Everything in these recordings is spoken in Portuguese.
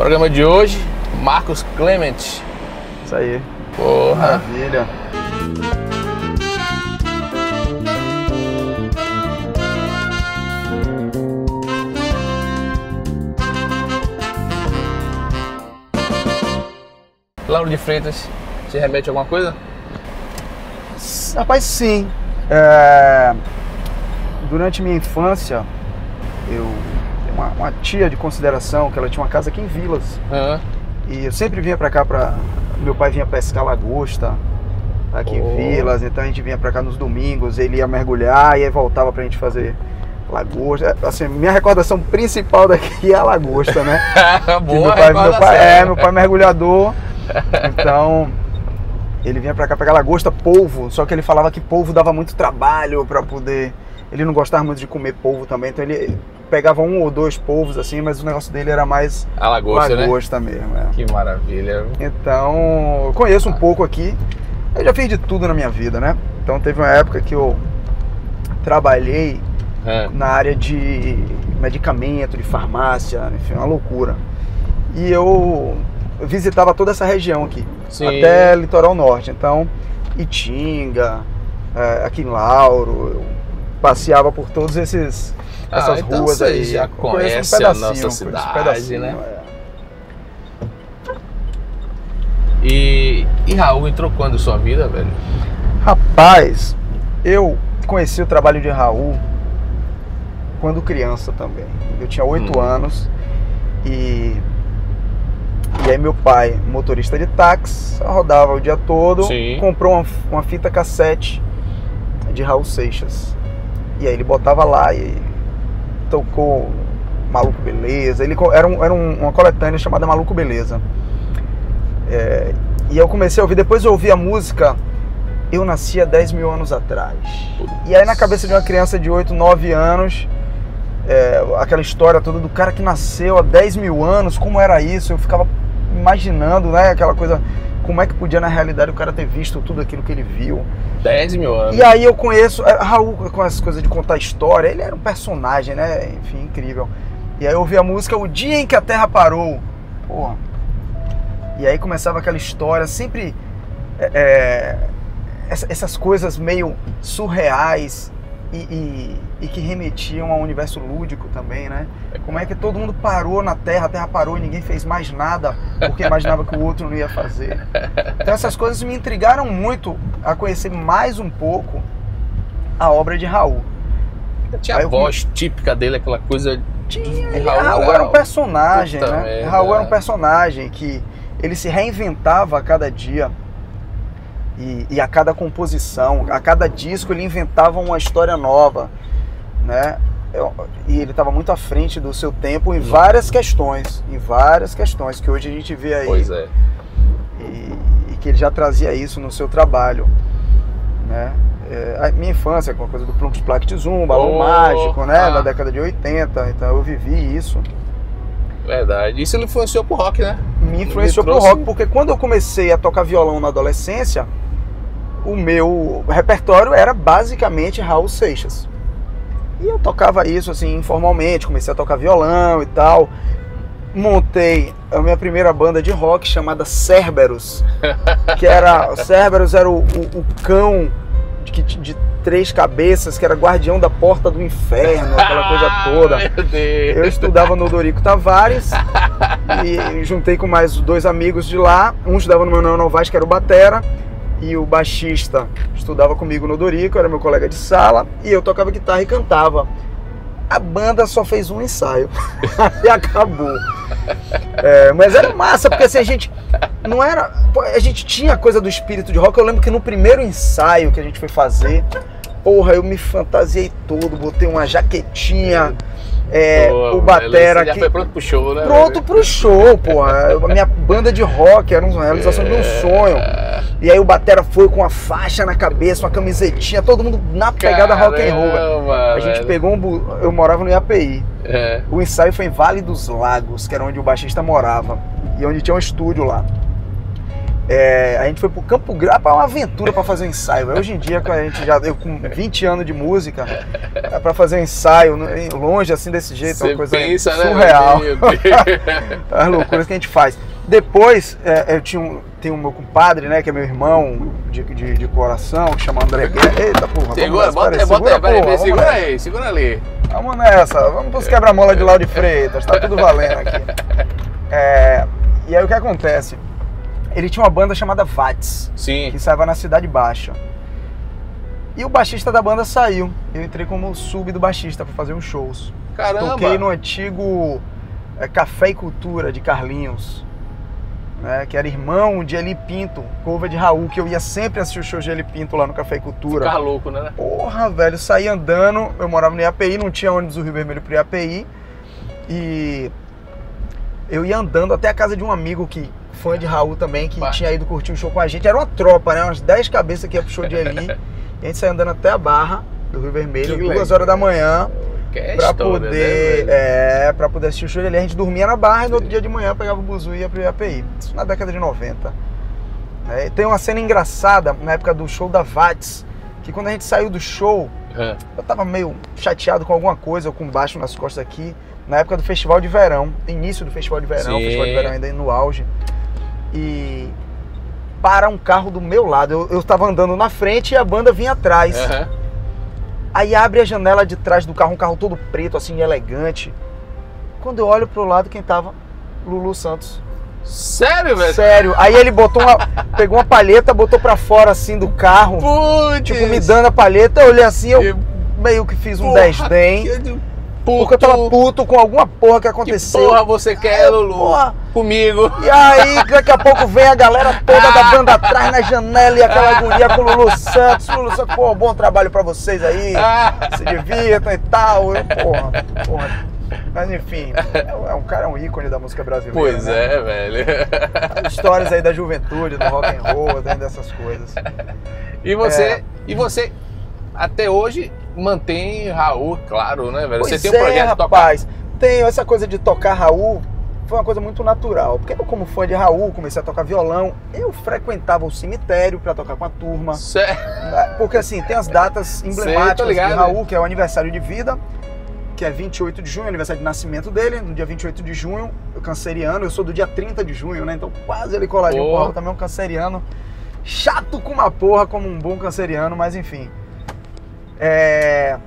Programa de hoje, Marcos Clement. Isso aí. Porra. Maravilha. Lauro de Freitas, te remete a alguma coisa? Rapaz, sim. É, Durante minha infância, eu uma, uma tia de consideração que ela tinha uma casa aqui em Vilas. Aham. E eu sempre vinha pra cá pra. Meu pai vinha pescar lagosta aqui Oh. em Vilas, então a gente vinha pra cá nos domingos, ele ia mergulhar e aí voltava pra gente fazer lagosta. É, Assim, minha recordação principal daqui é a lagosta, né? Boa meu, pai, meu, pai, é, meu pai é mergulhador. Então, ele vinha pra cá pegar lagosta, polvo. Só que ele falava que polvo dava muito trabalho pra poder. Ele não gostava muito de comer polvo também, então ele pegava um ou dois polvos assim, mas o negócio dele era mais A lagosta, né? lagosta mesmo. é. Que maravilha. Então, eu conheço um pouco aqui. Eu já fiz de tudo na minha vida, né? Então, teve uma época que eu trabalhei É. na área de medicamento, de farmácia, enfim, uma loucura. E eu visitava toda essa região aqui, Sim. até litoral norte. Então, Itinga, eh, aqui em Lauro, eu passeava por todos esses Ah, essas então ruas você aí. já conhece a pedacinho, nossa conheço um cidade, pedacinho, né? é. E, e Raul entrou quando sua vida, velho? Rapaz, eu conheci o trabalho de Raul quando criança também. Eu tinha oito Hum. anos e e aí meu pai, motorista de táxi, rodava o dia todo, Sim. comprou uma, uma fita cassete de Raul Seixas. E aí ele botava lá e tocou Maluco Beleza. Ele era, um- era um- uma coletânea chamada Maluco Beleza. É, e eu comecei a ouvir, depois eu ouvi a música Eu Nasci há 10 mil anos atrás. E aí na cabeça de uma criança de 8, 9 anos, é, aquela história toda do cara que nasceu há 10 mil anos, como era isso? Eu ficava imaginando, né, aquela coisa, como é que podia na realidade o cara ter visto tudo aquilo que ele viu. 10 mil anos. E aí eu conheço, é, Raul com essas coisas de contar história, ele era um personagem, né, enfim, incrível. E aí eu ouvi a música O Dia em que a Terra Parou. Porra. E aí começava aquela história, sempre é, é, essa- essas coisas meio surreais e, e- e que remetiam ao universo lúdico também, né? Como é que todo mundo parou na Terra, a Terra parou e ninguém fez mais nada porque imaginava que o outro não ia fazer. Então essas coisas me intrigaram muito a conhecer mais um pouco a obra de Raul. Tinha Aí a eu voz típica dele, aquela coisa. Tinha, de ele- Raul, era era um personagem, né? merda. Raul era um personagem que ele se reinventava a cada dia. E, e a cada composição, a cada disco ele inventava uma história nova, né? Eu- e ele estava muito à frente do seu tempo em várias questões, em várias questões que hoje a gente vê aí Pois é. e, e que ele já trazia isso no seu trabalho, né? É, a minha infância com a coisa do Plunks Plaque Zoom, Balão Oh, Mágico, né? ah. Da década de 80, então eu vivi isso. Verdade. Isso ele influenciou pro rock, né? Me influenciou Ele pro rock, porque quando eu comecei a tocar violão na adolescência, o meu repertório era basicamente Raul Seixas. E eu tocava isso assim informalmente, comecei a tocar violão e tal. Montei a minha primeira banda de rock chamada Cerberus, que era Cerberus era o, o- o cão de, de três cabeças, que era guardião da porta do inferno, aquela coisa toda. Ah, Deus. Eu estudava no Dorico Tavares e juntei com mais dois amigos de lá. Um estudava no Manuel Novaes, que era o Batera, e o baixista estudava comigo no Dorico, era meu colega de sala, e eu tocava guitarra e cantava. A banda só fez um ensaio e acabou. É, mas era massa, porque assim, a gente não era. A gente tinha a coisa do espírito de rock. Eu lembro que no primeiro ensaio que a gente foi fazer, porra, eu me fantasiei todo, botei uma jaquetinha. é, Pô, o Batera já que- foi pronto pro show, né? pronto velho? pro show, porra. A minha banda de rock era uma realização de um sonho. E aí o Batera foi com a faixa na cabeça, uma camisetinha, todo mundo na pegada rock and roll. velho. Caramba, A gente velho. pegou um. Eu morava no IAPI. É. O ensaio foi em Vale dos Lagos, que era onde o baixista morava. E onde tinha um estúdio lá. É, a gente foi pro Campo Grande, é uma aventura pra fazer um ensaio. Hoje em dia, a gente já, eu com 20 anos de música, é pra fazer um ensaio longe assim desse jeito, é uma coisa pensa, né, surreal. Né, As loucuras que a gente faz. Depois, é, eu tinha um, tem um meu compadre, né, que é meu irmão de, de, de coração, que chama André Guerra. Eita, porra. Segura, bota, aí, bota aí, peraí, segura aí, segura ali. Vamos nessa, vamos pros quebra-mola de Lauro de Freitas, tá tudo valendo aqui. É, e aí o que acontece? Ele tinha uma banda chamada Vats, Sim. que saiu na Cidade Baixa. E o baixista da banda saiu. Eu entrei como sub do baixista para fazer uns shows. Caramba! Toquei no antigo é, Café e Cultura de Carlinhos né, que era irmão de Eli Pinto, cover de Raul, que eu ia sempre assistir o show de Eli Pinto lá no Café e Cultura. Ficar louco, né? Porra, velho, saí andando, eu morava no IAPI, não tinha ônibus do Rio Vermelho pro IAPI, e eu ia andando até a casa de um amigo que fã de Raul também, que tinha ido curtir o show com a gente. Era uma tropa, né? Umas 10 cabeças que ia pro show de Eli. a gente saía andando até a Barra do Rio Vermelho, que duas horas da manhã. É pra história, poder, né, é, pra poder assistir o show dele. A gente dormia na barra e no outro dia de manhã pegava o buzu e ia pro IAPI. Isso na década de 90. É, tem uma cena engraçada na época do show da VATS, que quando a gente saiu do show, é. eu tava meio chateado com alguma coisa, ou com baixo nas costas aqui, na época do festival de verão, início do festival de verão, Sim. festival de verão ainda no auge. E para um carro do meu lado. Eu, eu tava andando na frente e a banda vinha atrás. Uhum. Aí abre a janela de trás do carro, um carro todo preto, assim, elegante. Quando eu olho pro lado, quem tava? Lulu Santos. Sério, velho? Sério. Aí ele botou uma. pegou uma palheta, botou pra fora assim do carro. Putz. Tipo, me dando a palheta, eu olhei assim, eu meio que fiz um Porra, desdém. Puto. Porque eu tava puto com alguma porra que aconteceu. Que porra você quer, Lulu? Porra. Comigo. E aí, daqui a pouco vem a galera toda da banda atrás na janela e aquela agonia com o Lulu Santos. Lulu Santos, pô, bom trabalho pra vocês aí. Se divirtam e tal. Eu, porra, porra. Mas enfim, é um cara, é um ícone da música brasileira. Pois né? é, velho. As histórias aí da juventude, do rock and roll, dessas coisas. E você, é... e você até hoje mantém Raul, claro, né, velho? Pois Você tem um projeto é, rapaz. Tenho essa coisa de tocar Raul, foi uma coisa muito natural. Porque eu, como fã de Raul, comecei a tocar violão. Eu frequentava o cemitério para tocar com a turma. Certo. Né, porque assim, tem as datas emblemáticas de Raul, que é o aniversário de vida, que é 28 de junho, aniversário de nascimento dele. No dia 28 de junho, eu canceriano. Eu sou do dia 30 de junho, né? Então quase ele colaria um porra, também um canceriano. Chato com uma porra, como um bom canceriano, mas enfim. É...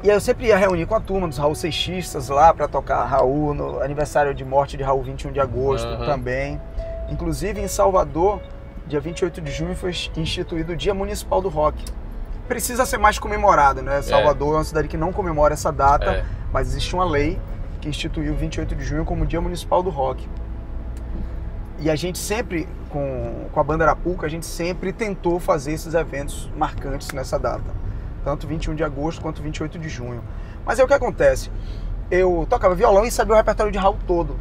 E aí eu sempre ia reunir com a turma dos Raul Seixistas lá para tocar Raul no aniversário de morte de Raul 21 de agosto uhum. também. Inclusive em Salvador, dia 28 de junho foi instituído o Dia Municipal do Rock. Precisa ser mais comemorado, né? Salvador é, é uma cidade que não comemora essa data, é. mas existe uma lei que instituiu 28 de junho como Dia Municipal do Rock. E a gente sempre, com, com a banda Arapuca, a gente sempre tentou fazer esses eventos marcantes nessa data tanto 21 de agosto quanto 28 de junho. Mas aí o que acontece? Eu tocava violão e sabia o repertório de Raul todo.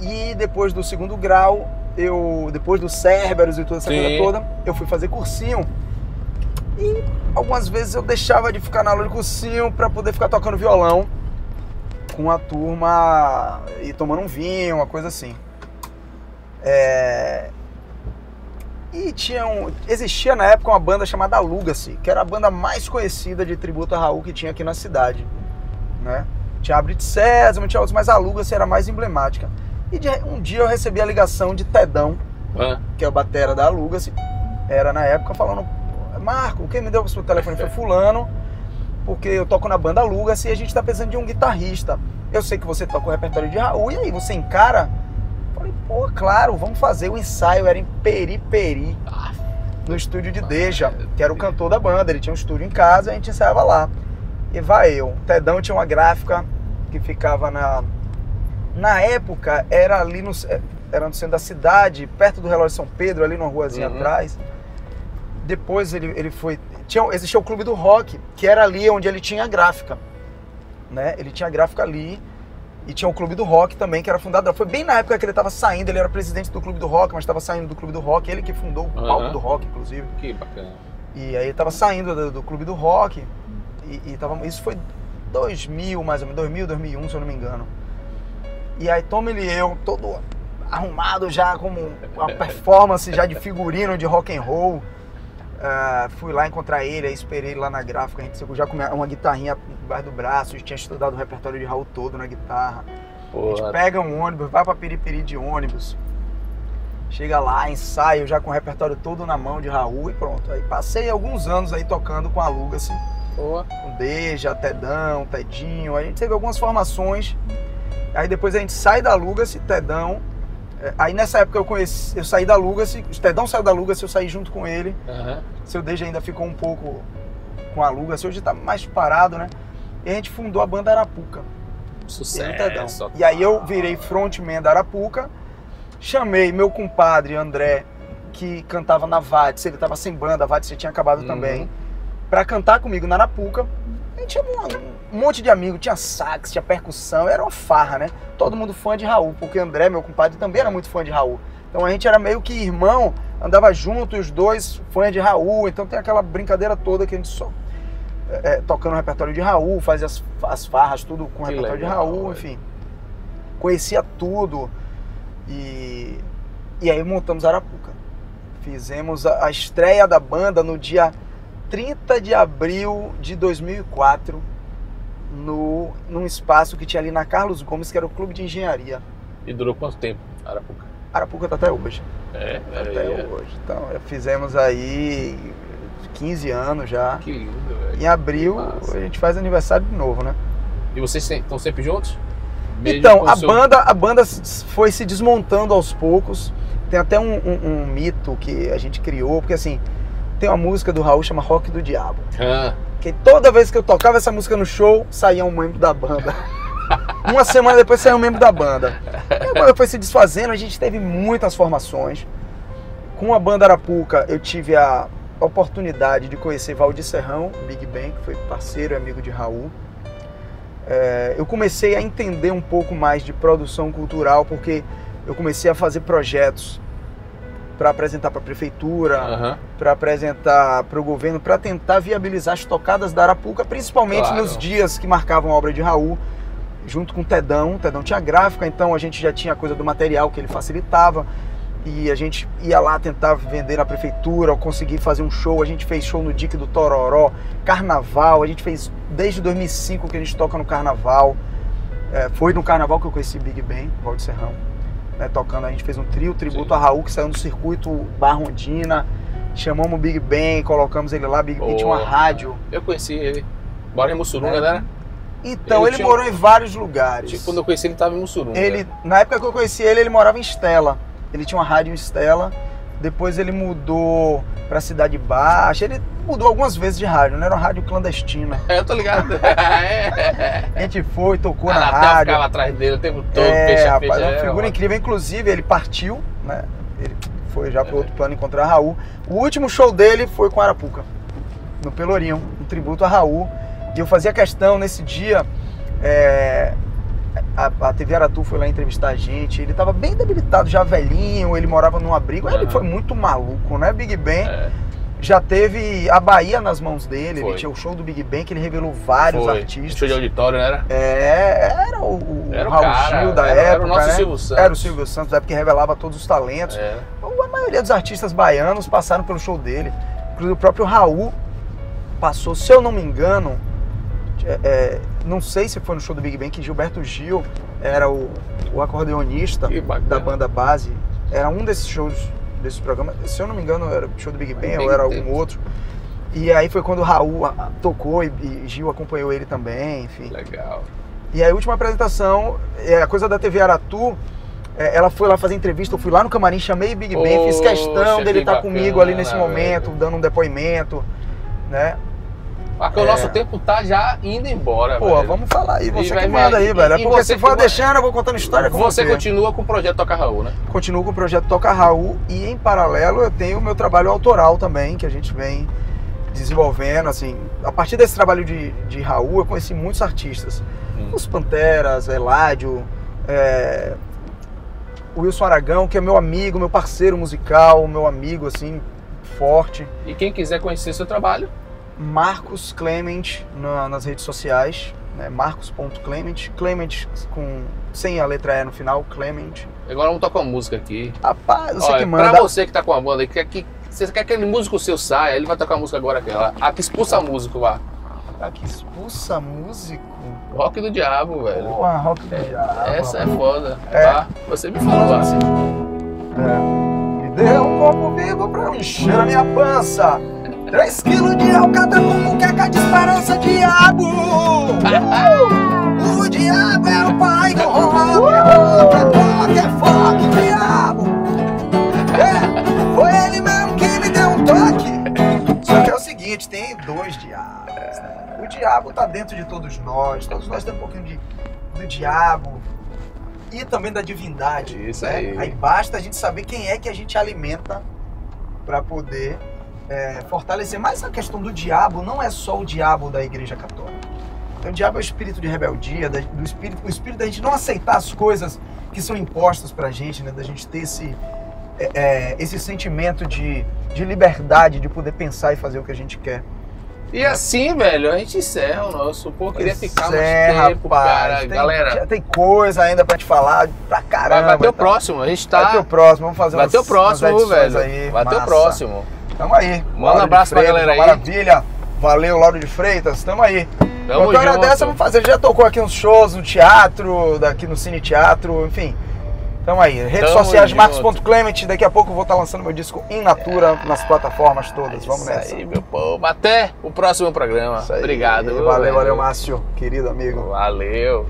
E depois do segundo grau, eu depois do Cerberus e toda essa Sim. coisa toda, eu fui fazer cursinho. E algumas vezes eu deixava de ficar na aula de cursinho para poder ficar tocando violão com a turma e tomando um vinho, uma coisa assim. É... E tinha um, existia na época uma banda chamada Lugacy, que era a banda mais conhecida de tributo a Raul que tinha aqui na cidade. Né? Tinha a Brit Sésamo, tinha outros, mas a Lugacy era mais emblemática. E de, um dia eu recebi a ligação de Tedão, que é o batera da Lugacy, era na época falando, Marco, quem me deu o seu telefone foi fulano, porque eu toco na banda Lugacy e a gente tá precisando de um guitarrista. Eu sei que você toca o repertório de Raul, e aí você encara Falei, pô, claro, vamos fazer. O ensaio era em Periperi, no estúdio de Deja, que era o cantor da banda. Ele tinha um estúdio em casa e a gente ensaiava lá. E vai eu. O Tedão tinha uma gráfica que ficava na. Na época, era ali no, era no centro da cidade, perto do relógio São Pedro, ali numa ruazinha uhum. atrás. Depois ele, ele foi. Tinha, existia o Clube do Rock, que era ali onde ele tinha a gráfica. Né? Ele tinha a gráfica ali. E tinha o Clube do Rock também, que era fundado. Foi bem na época que ele estava saindo, ele era presidente do Clube do Rock, mas estava saindo do Clube do Rock, ele que fundou o palco do rock, inclusive. Que bacana. E aí ele estava saindo do, do, Clube do Rock, e, e tava, isso foi 2000, mais ou menos, 2000, 2001, se eu não me engano. E aí Tom e eu, todo arrumado já como uma performance já de figurino de rock and roll. Uh, fui lá encontrar ele, aí esperei ele lá na gráfica, a gente já com uma guitarrinha debaixo do braço, a gente tinha estudado o repertório de Raul todo na guitarra. Porra. A gente pega um ônibus, vai pra Piripiri de ônibus, chega lá, ensaio já com o repertório todo na mão de Raul e pronto. Aí passei alguns anos aí tocando com a Luga, assim, Boa. com Deja, Tedão, Tedinho, a gente teve algumas formações, aí depois a gente sai da Luga-se, Tedão, é, aí nessa época eu conheci, eu saí da Lugas, o Tedão saiu da Lugas, eu saí junto com ele. Uhum. Seu Deja ainda ficou um pouco com a Lugas, hoje tá mais parado, né? E a gente fundou a banda Arapuca. Sucesso. E aí eu virei frontman da Arapuca, chamei meu compadre André, que cantava na Vats, ele tava sem banda, a Vats tinha acabado uhum. também, para cantar comigo na Arapuca. A gente tinha um, um monte de amigos, tinha sax, tinha percussão, era uma farra, né? Todo mundo fã de Raul, porque André, meu compadre, também era muito fã de Raul. Então a gente era meio que irmão, andava junto, os dois fãs de Raul, então tem aquela brincadeira toda que a gente só é, tocando o repertório de Raul, fazia as, as farras, tudo com o repertório legal, de Raul, enfim. Conhecia tudo. E, e aí montamos Arapuca. Fizemos a, a estreia da banda no dia 30 de abril de 2004, no, num espaço que tinha ali na Carlos Gomes, que era o Clube de Engenharia. E durou quanto tempo, Arapuca? Arapuca tá até hoje. É, tá até é. hoje. Então, fizemos aí 15 anos já. Que lindo, velho. Em abril a gente faz aniversário de novo, né? E vocês estão sempre juntos? Mesmo então, a seu... banda, a banda foi se desmontando aos poucos. Tem até um, um, um, mito que a gente criou, porque assim, tem uma música do Raul chama Rock do Diabo. Ah. Que toda vez que eu tocava essa música no show, saía um membro da banda. Uma semana depois saiu um membro da banda. E a banda foi se desfazendo, a gente teve muitas formações. Com a banda Arapuca, eu tive a oportunidade de conhecer Valdir Serrão, Big Bang, que foi parceiro e amigo de Raul. É, eu comecei a entender um pouco mais de produção cultural, porque eu comecei a fazer projetos para apresentar para a prefeitura, uhum. para apresentar para o governo, para tentar viabilizar as tocadas da Arapuca, principalmente claro. nos dias que marcavam a obra de Raul, junto com o Tedão. O Tedão tinha gráfica, então a gente já tinha a coisa do material que ele facilitava. E a gente ia lá tentar vender na prefeitura, ou conseguir fazer um show. A gente fez show no Dique do Tororó, carnaval. A gente fez desde 2005 que a gente toca no carnaval. É, foi no carnaval que eu conheci Big Ben, Valde Serrão né, tocando. A gente fez um trio, tributo Sim. a Raul, que saiu no circuito Barrondina. Chamamos o Big Ben, colocamos ele lá. Big Ben tinha uma rádio. Eu conheci ele. Mora em Mussurunga, é. né? Então, ele, ele tinha... morou em vários lugares. Tipo, quando eu conheci ele, estava em Mussurunga. Ele, na época que eu conheci ele, ele morava em Estela. Ele tinha uma rádio em Estela. Depois ele mudou pra Cidade Baixa. Ele mudou algumas vezes de rádio, não era uma rádio clandestina. É, eu tô ligado. a gente foi, tocou ah, na rádio. ficava atrás dele o tempo todo, é, fecha, rapaz, fecha, é uma figura é, incrível. Inclusive, ele partiu, né? Ele foi já pro é. outro plano encontrar Raul. O último show dele foi com Arapuca, no Pelourinho, um tributo a Raul. E eu fazia questão nesse dia. É, a, a TV Aratu foi lá entrevistar a gente. Ele tava bem debilitado, já velhinho, ele morava num abrigo. Uhum. Ele foi muito maluco, né? Big Ben. É. Já teve a Bahia nas mãos dele. Foi. Ele tinha o show do Big Ben que ele revelou vários foi. artistas. Show de auditório, não era? É, era o, o era Raul cara, Gil da era, época. Era o nosso né? Silvio Santos. Era o Silvio Santos, da época que revelava todos os talentos. É. A maioria dos artistas baianos passaram pelo show dele. Inclusive o próprio Raul passou, se eu não me engano, é, é, não sei se foi no show do Big Bang que Gilberto Gil era o, o acordeonista da banda base. Era um desses shows, desses programas. Se eu não me engano, era o show do Big Bang ou era algum outro. E aí foi quando o Raul tocou e, e Gil acompanhou ele também, enfim. Legal. E aí a última apresentação, é, a coisa da TV Aratu, é, ela foi lá fazer entrevista, eu fui lá no camarim, chamei Big Ben, fiz questão dele estar tá comigo ali nesse momento, velho. dando um depoimento, né? Porque é. o nosso tempo tá já indo embora, Pô, velho. vamos falar aí, você e, que manda aí, velho. É porque você, se for deixando, eu vou contando história com você. Você continua com o projeto Toca Raul, né? Continuo com o projeto Toca Raul e em paralelo eu tenho o meu trabalho autoral também, que a gente vem desenvolvendo, assim. A partir desse trabalho de, de Raul, eu conheci muitos artistas. Hum. Os Panteras, Eládio, é, Wilson Aragão, que é meu amigo, meu parceiro musical, meu amigo, assim, forte. E quem quiser conhecer seu trabalho, Marcos Clement na, nas redes sociais. né? Marcos.clement, Clement com sem a letra E no final, Clement. Agora vamos tocar uma música aqui. Rapaz, você Olha, que manda. Pra você que tá com a banda aí, quer que você quer que aquele músico seu saia, ele vai tocar a música agora aquela. A que expulsa músico lá. Ah, que expulsa músico. Rock do diabo, velho. Porra, rock do diabo. Essa é foda. É. Tá? Você me falou assim. É. Me dê um copo vivo pra encher a minha pança. Três quilos de alcatra com muqueca de esperança, diabo. O diabo é o pai do rock, é rock, é fuck, diabo. É, foi ele mesmo que me deu um toque. Só que é o seguinte, tem dois diabos. né? O diabo tá dentro de todos nós, todos nós temos um pouquinho de, do diabo e também da divindade. Isso né? aí. Aí basta a gente saber quem é que a gente alimenta para poder é, fortalecer. Mas a questão do diabo não é só o diabo da Igreja Católica. Então, o diabo é o espírito de rebeldia, do espírito, o espírito da gente não aceitar as coisas que são impostas pra gente, né? Da gente ter esse, é, é, esse sentimento de, de liberdade, de poder pensar e fazer o que a gente quer. E assim, velho, a gente encerra o nosso. Pô, queria Pois ficar é, mais tempo, rapaz. cara. Tem, Galera, já tem coisa ainda pra te falar pra caramba. vai, vai ter o tá? próximo. A gente Vai ter tá. o próximo, vamos fazer Vai ter o próximo, velho. Aí, vai ter o próximo. Tamo aí. Manda um abraço pra Freitas, galera aí. Maravilha. Valeu, Lauro de Freitas. Tamo aí. Tamo Qualquer hora dessa, vamos fazer. Já tocou aqui uns shows no teatro, daqui no Cine Teatro, enfim. Tamo aí. Redes Tamo sociais. Marcos.clement. Daqui a pouco eu vou estar lançando meu disco In Natura nas plataformas todas. Vamos Isso nessa. aí, meu povo. Até o próximo programa. Isso. Obrigado. Valeu, valeu, Márcio, querido amigo. Valeu.